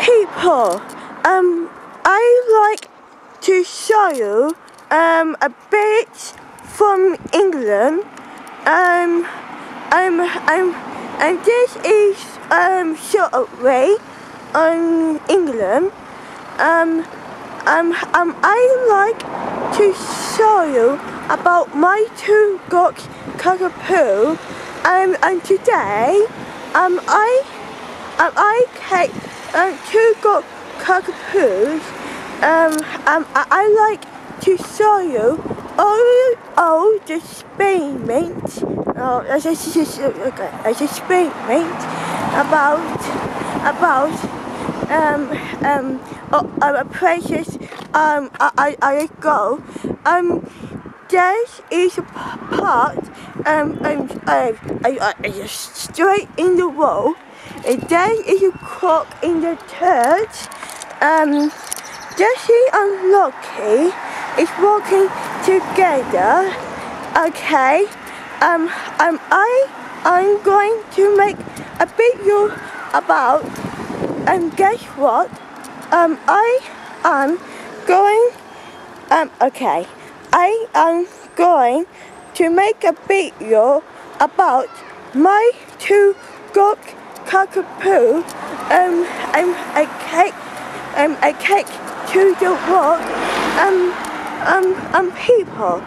people, um, I like to show you um, a bit from England. Um, um, um, and this is um, sort of way on England. Um, um, um, I like to show you about my two dogs, cockapoo. Um, and today, um, I, um, I take um, two got cockapoos. Um, um, I, I, like to show you all, all the experiments, oh, as a, as a experiment about, about, um, um, oh, uh, places, um, I, I, I go. Um, this is a part, um, um, uh, uh, uh, straight in the wall. There is a clock in the church. Um, Jesse and Loki is walking together. Okay. Um, um, I, I'm going to make a video about, and um, guess what? Um, I am going, um, okay. I am going to make a video about my two dog cockapoo um, um, a cake, um, a cake to the world, um, um, um, people.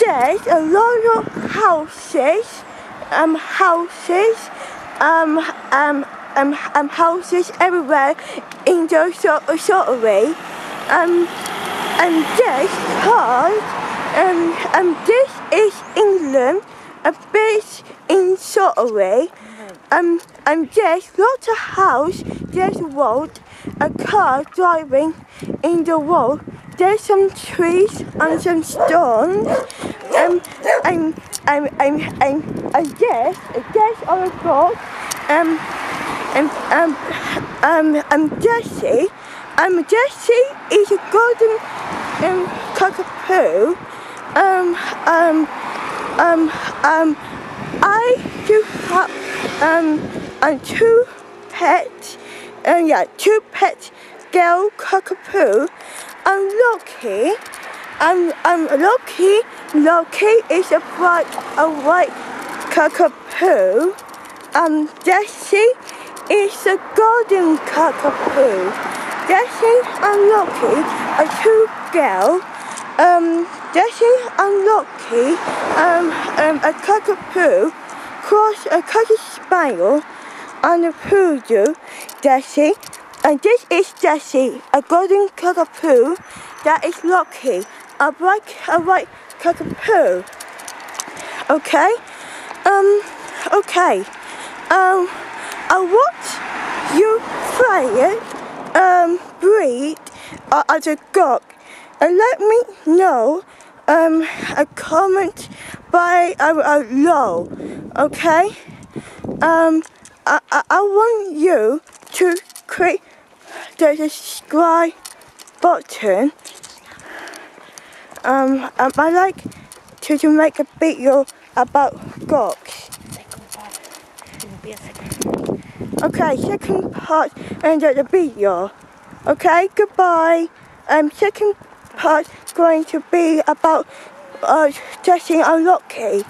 There's a lot of houses, um, houses, um, um, um, um houses everywhere in the sort of, sort of way. Um, and this part, um, um, this is England, a bit in sort of way. Um, and there's lots of house, there's a road, a car driving in the road. There's some trees and some stones. Um, and, and, and, and, and yes, there's on a board. Um, and, um, um, um, Jesse, um, Jesse is a golden um, cockapoo. Um, um, um, um, I do have um, and two pets, and yeah, two pets, girl cockapoo, and Loki, and um, Loki, Loki is a black and white cockapoo, um, Jessie is a golden cockapoo. Jessie and Loki are two girls, um, Jessie and Loki, um, um, a cockapoo, cross a cocker spaniel and a poodle, Jessie. And this is Jessie, a golden cockapoo. That is Loki, a black a white cockapoo. Okay? Um, okay. Um, I want you it, um, breed uh, as a dog. And let me know um, a comment by a, a low, okay? Um, I, I, I want you to click the subscribe button. Um, um, I like to, to make a video about dogs. Okay, second part and the video. Okay, goodbye. Um, second part is going to be about uh, dressing unlucky.